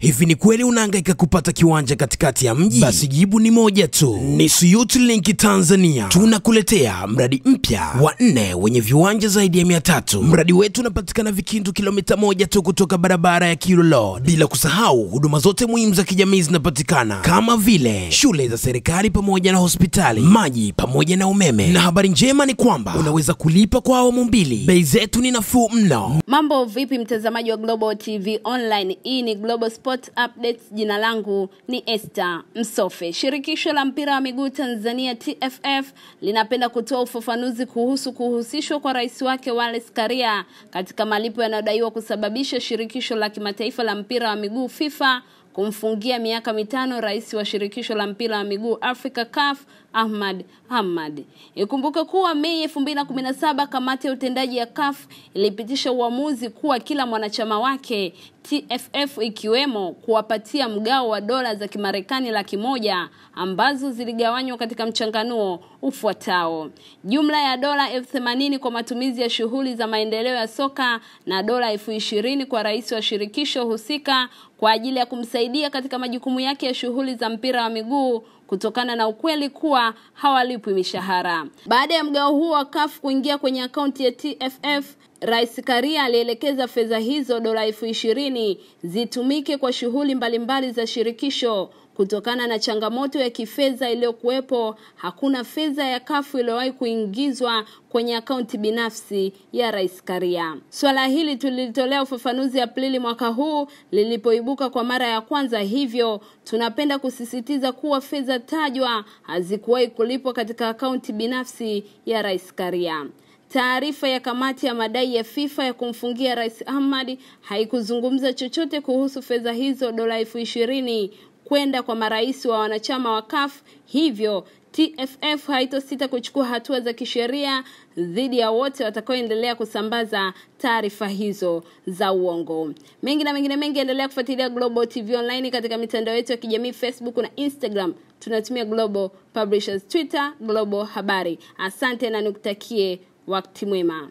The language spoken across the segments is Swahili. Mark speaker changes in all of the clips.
Speaker 1: Hivi ni kweli unahangaika kupata kiwanja katikati ya mji? Basi jibu ni moja tu, ni Suyuti Link Tanzania. Tunakuletea mradi mpya wa nne wenye viwanja zaidi ya mia tatu. Mradi wetu unapatikana Vikindu, kilomita moja tu kutoka barabara ya Kilolo. Bila kusahau huduma zote muhimu za kijamii zinapatikana kama vile shule za serikali pamoja na hospitali, maji pamoja na umeme. Na habari njema ni kwamba unaweza kulipa kwa awamu mbili. Bei zetu ni nafuu mno.
Speaker 2: Mambo vipi mtazamaji wa Global TV Online? Hii ni Global Sport Updates. Jina langu ni Esther Msofe. Shirikisho la mpira wa miguu Tanzania TFF linapenda kutoa ufafanuzi kuhusu kuhusishwa kwa rais wake Wallace Karia katika malipo yanayodaiwa kusababisha shirikisho la kimataifa la mpira wa miguu FIFA kumfungia miaka mitano rais wa shirikisho la mpira wa miguu Afrika CAF Ahmad Ahmad. Ikumbuke kuwa Mei 2017 kamati ya utendaji ya CAF ilipitisha uamuzi kuwa kila mwanachama wake TFF ikiwemo kuwapatia mgao wa dola za Kimarekani laki moja ambazo ziligawanywa katika mchanganuo ufuatao: jumla ya dola elfu themanini kwa matumizi ya shughuli za maendeleo ya soka na dola elfu ishirini kwa rais wa shirikisho husika kwa ajili ya kumsaidia katika majukumu yake ya shughuli za mpira wa miguu kutokana na ukweli kuwa hawalipwi mishahara. Baada ya mgao huo wa CAF kuingia kwenye akaunti ya TFF, Rais Karia alielekeza fedha hizo dola elfu ishirini zitumike kwa shughuli mbalimbali za shirikisho. Kutokana na changamoto ya kifedha iliyokuwepo, hakuna fedha ya kafu iliyowahi kuingizwa kwenye akaunti binafsi ya Rais Karia. Swala hili tulilitolea ufafanuzi Aprili mwaka huu lilipoibuka kwa mara ya kwanza, hivyo tunapenda kusisitiza kuwa fedha tajwa hazikuwahi kulipwa katika akaunti binafsi ya Rais Karia. Taarifa ya kamati ya madai ya FIFA ya kumfungia Rais Ahmad haikuzungumza chochote kuhusu fedha hizo dola elfu ishirini kwenda kwa marais wa wanachama wa CAF, hivyo TFF haitosita kuchukua hatua za kisheria dhidi ya wote watakaoendelea kusambaza taarifa hizo za uongo. Mengi na mengine mengi, endelea kufuatilia Global TV Online katika mitandao yetu ya kijamii Facebook na Instagram. Tunatumia Global Publishers, Twitter Global Habari. Asante na nikutakie wakati mwema.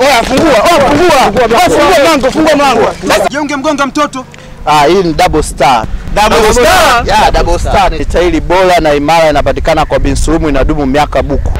Speaker 3: Oya, fungua, oya, fungua. Oya, fungua mlango, fungua mlango.
Speaker 4: Jeunge mgonga mtoto?
Speaker 3: Ah, hii ni double star.
Speaker 4: Double star?
Speaker 3: Yeah, double star ni tairi bora na imara inapatikana kwa Binsurumu inadumu miaka buku.